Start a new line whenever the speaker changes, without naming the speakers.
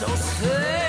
so sad.